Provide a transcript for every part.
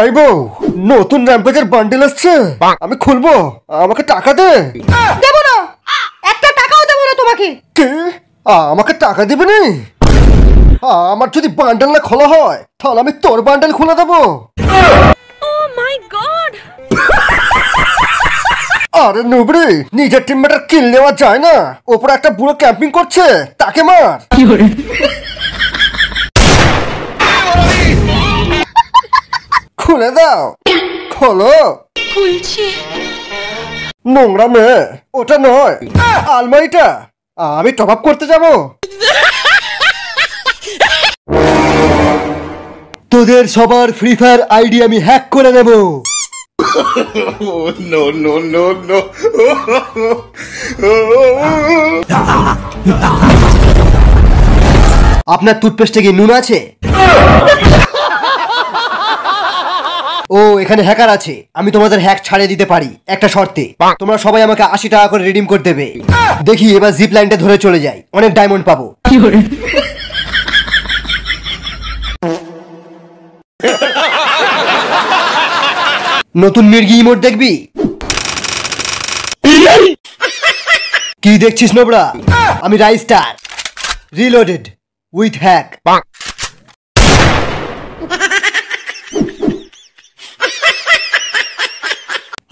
এই বউ নতুন র্যাম্পেজের বান্ডেল আসছে আমি খুলবো আমাকে টাকা দে। দেবো না। একটা টাকাও দেবো না তোমাকে। কে? আমাকে টাকা দিবে নি? আমার যদি বান্ডেল না খোলা হয় তাহলে আমি তোর বান্ডেল খুলে দেবো। আরে নুবড়ি নিজের টিমমেটার কিল নেওয়া যায় না। ওপরে একটা বুড়ো ক্যাম্পিং করছে তাকে মার। খুলে দাও। খোলো। খুলছি। নোংরা মেয়ে ওটা নয় আলমারিটা। আমি টপ আপ করতে যাব। তোদের সবার ফ্রি ফায়ার আইডি আমি হ্যাক করে no, no, no, no. আপনার টুথপেস্টে কি নুন আছে? ও এখানে হ্যাকার আছে। আমি তোমাদের হ্যাক ছাড়িয়ে দিতে পারি একটা শর্তে। তোমরা সবাই আমাকে আশি টাকা করে রিডিম করে দেবে। দেখি এবার জিপ লাইনটা ধরে চলে যাই। অনেক ডায়মন্ড পাবো। নতুন মির্গি ইমোট দেখবি? কি দেখছিস নোবরা? আমি রাইস্টার। রিলোডেড উইথ হ্যাক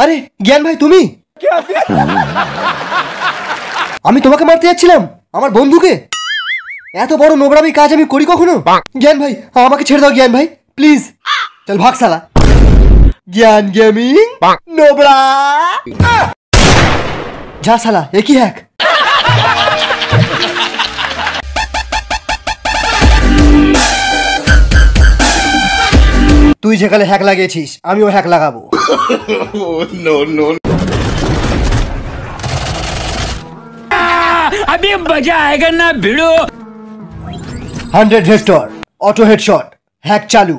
আরে জ্ঞান ভাই তুমি? আমি তোমাকে মারতে যাচ্ছিলাম আমার বন্ধুকে। এত বড় নোংরামি কাজ আমি করি কখনো? জ্ঞান ভাই আমাকে ছেড়ে দাও জ্ঞান ভাই প্লিজ। চল ভাগ সালা জ্ঞান গেমিং নোবরা যা সালা একই হ্যাক তুই যেখানে হ্যাক লাগিয়েছিস আমিও হ্যাক লাগাবো Oh, no, no, अभी मजा आएगा ना भिड़ो hundred vector auto headshot hack চালু